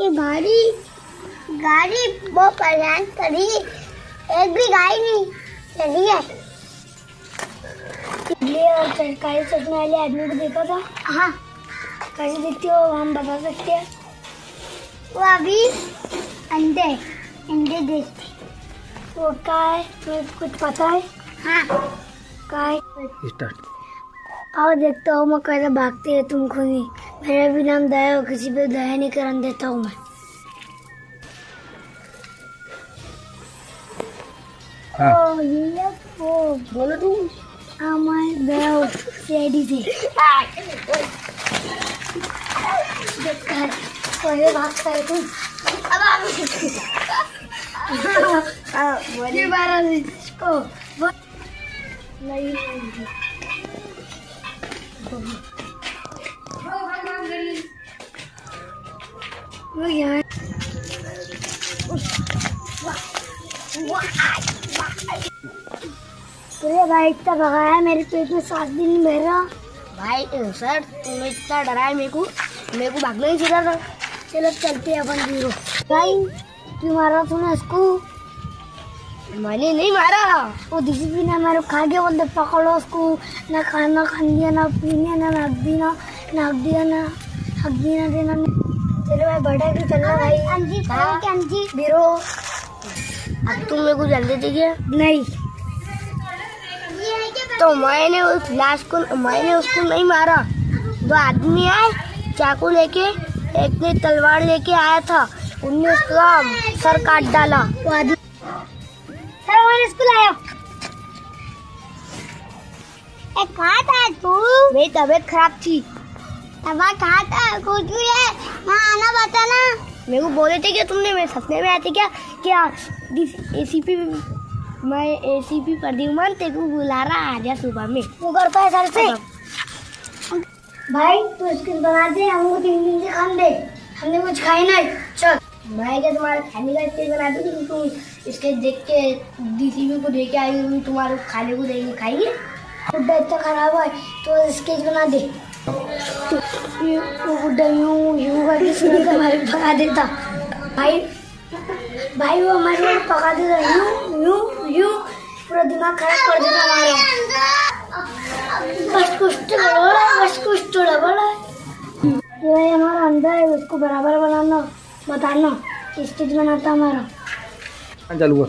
गाड़ी गाड़ी वो परेशान करी। एक भी गाड़ी नहीं चली है। इडली और सरकारी सपने वाले आदमी को देखा था। हाँ। कैसे दिखती हो हम बता सकते हैं? वो अभी अंडे अंडे देखते। वो क्या है तुम्हें कुछ पता है? हाँ। क्या? है स्टार्ट आओ देखता हूँ मैं कैसे भागती है तुम खुद ही मेरा भी नाम दया हो किसी पे दया नहीं करन देता हूँ मैं। हाँ। ओ ये बोलो दया हो सीआईडी से। भागता है ये बारह इसको नहीं। यहाँ पूरे भाई, इतना भगाया मेरे पेट में, सात दिन रहा भाई सर तुम्हें इतना डरा है मेरे को मेरे को भागना ही सीधा था। चलो, चलते हैं अपन ज़ीरो। भाई क्यों मारा तूने उसको मैंने नहीं मारा। वो डीसीपी ने हमारे, खा गया बोलते पकड़ो उसको। ना खाना खान दिया, ना पीने, ना नाक दिया, ना नाक दिया, ना हक दिया, ना देना। चलो भाई बड़ा भी चलना भाई। अंजी हाँ। बीरो अब तुम मेरे को जल्दी दीजिए। नहीं। तो मैंने उस लाश को मैंने उसको नहीं मारा। दो आदमी आए चाकू लेके एक ने तलवार लेके आया था। उनने उसका सर काट डाला। वो आदमी सर हमारे स्कूल आया। ए कहा था तू मेरी तबीयत खराब थी। अब कहा था कुछ भी है। वहाँ आना बताना। मेरे को बोले थे कि तुमने? मेरे सपने में आए थे क्या? क्या एसीपी मैं एसीपी प्रद्युमन तेरे को बुला रहा आजा सुबह में? वो करता है सर से। भाई तू स्किन बना दे हमको तीन दिन से खान दे। हमने कुछ खाई नहीं। चल। मैं क्या तुम्हारे खाने का स्टेज बना दूँ? तुम इसके देख के डीसीपी को दे के आई तुम्हारे खाने को देंगे। खाएँगे? गुड्डा इतना खराब है तो स्केच बना दे। पका देता भाई भाई वो हमारे पका देता यूँ यूँ यूँ पूरा दिमाग खराब कर देता हमारा बस कुछ तो गड़बड़ बस कुछ तो गड़बड़ ये भाई हमारा अंडा है उसको बराबर बनाना बताना स्केच बनाता हमारा चालू हुआ